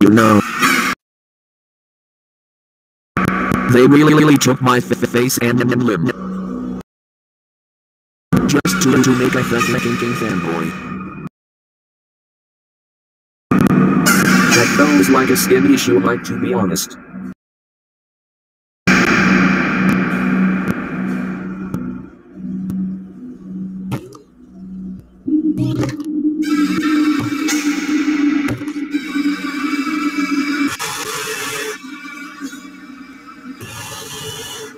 You know. They really, took my face and, and, limb. Just to, to make a fucking fanboy. That feels like a skin issue, like to be honest. you